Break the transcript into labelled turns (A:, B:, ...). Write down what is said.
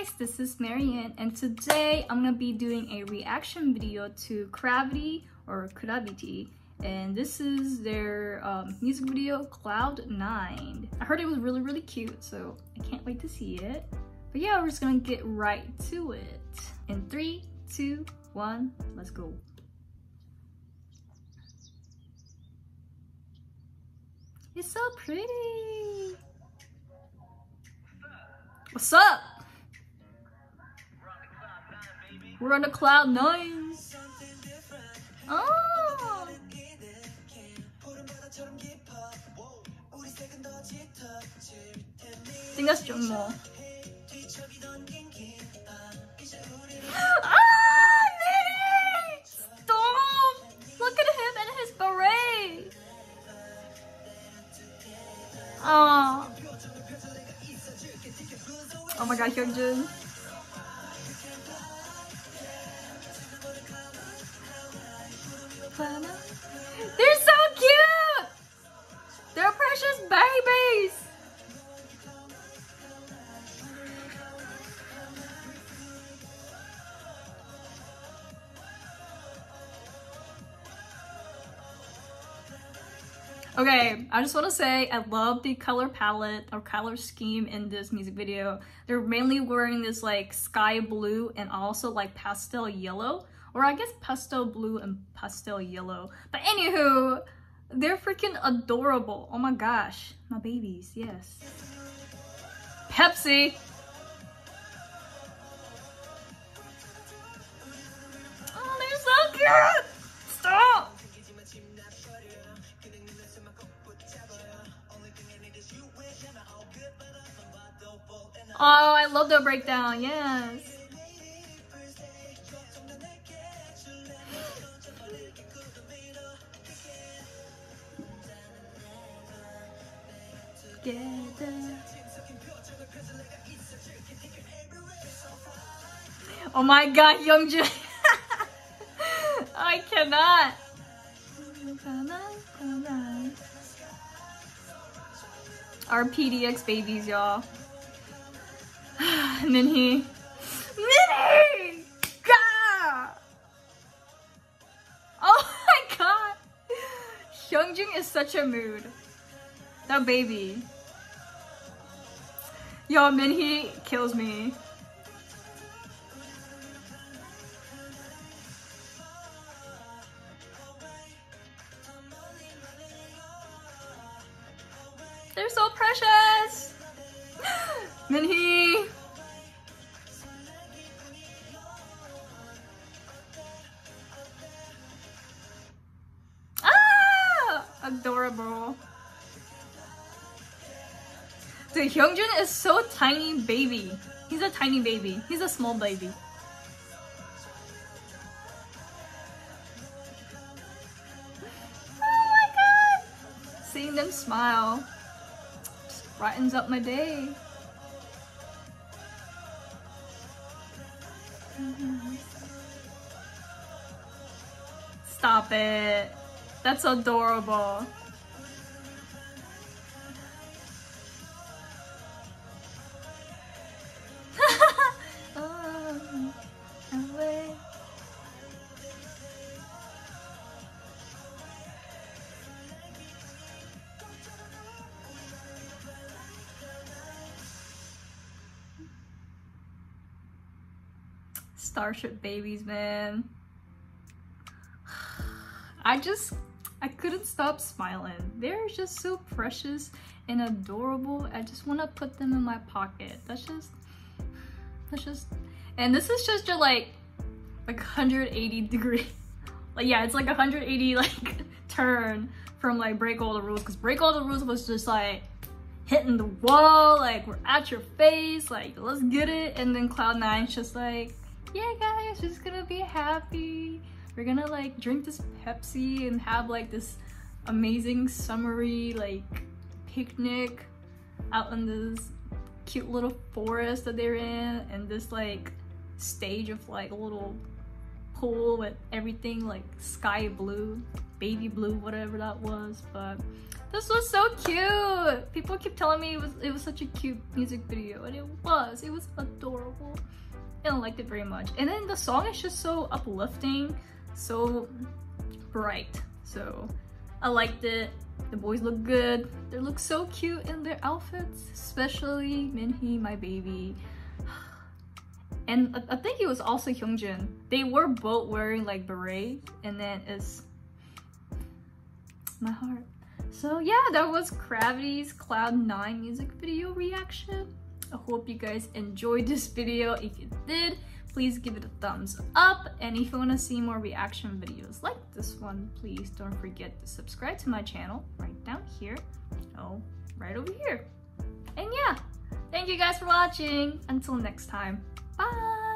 A: guys, this is Maryanne and today I'm gonna be doing a reaction video to CRAVITY or CRAVITY and this is their um, music video Cloud9. I heard it was really really cute so I can't wait to see it. But yeah, we're just gonna get right to it. In three, two, one, let's go. It's so pretty. What's up? We're on the cloud nine. Oh. think that's Jungmo. Ah, Nene! Stop! Look at him and his beret. Oh. Oh my god, Hyunjin. They're so cute! They're precious babies! Okay, I just want to say I love the color palette or color scheme in this music video. They're mainly wearing this like sky blue and also like pastel yellow or I guess pastel blue and pastel yellow. But anywho, they're freaking adorable. Oh my gosh, my babies, yes. Pepsi. Oh, they're so cute. Stop. Oh, I love the breakdown, yes. Oh my god, Youngjoon. I cannot. Our PDX babies, y'all. Minhee. Minhee! God! Oh my god! Hyunjin is such a mood. That baby. Yo, Minhee kills me. They're so precious! Minhee! Ah! Adorable. Dude, Hyunjin is so tiny baby. He's a tiny baby. He's a small baby. Oh my god! Seeing them smile just brightens up my day. Stop it. That's adorable. Starship babies, man. I just, I couldn't stop smiling. They're just so precious and adorable. I just want to put them in my pocket. That's just, that's just, and this is just your like, like 180 degree. Like, yeah, it's like 180 like turn from like Break All the Rules. Because Break All the Rules was just like, hitting the wall, like we're at your face, like let's get it. And then Cloud9's just like, yeah guys, just gonna be happy. We're gonna like drink this Pepsi and have like this amazing summery like picnic out in this cute little forest that they're in and this like stage of like a little pool with everything like sky blue, baby blue, whatever that was. But This was so cute. People keep telling me it was it was such a cute music video, and it was. It was adorable. I liked it very much. And then the song is just so uplifting, so bright. So I liked it. The boys look good. They look so cute in their outfits, especially Minhee, my baby. And I think it was also Hyunjin. They were both wearing like beret, and then it's my heart. So yeah, that was Cravity's Cloud9 music video reaction. I hope you guys enjoyed this video. If you did, please give it a thumbs up. And if you want to see more reaction videos like this one, please don't forget to subscribe to my channel right down here. Oh, right over here. And yeah, thank you guys for watching. Until next time, bye!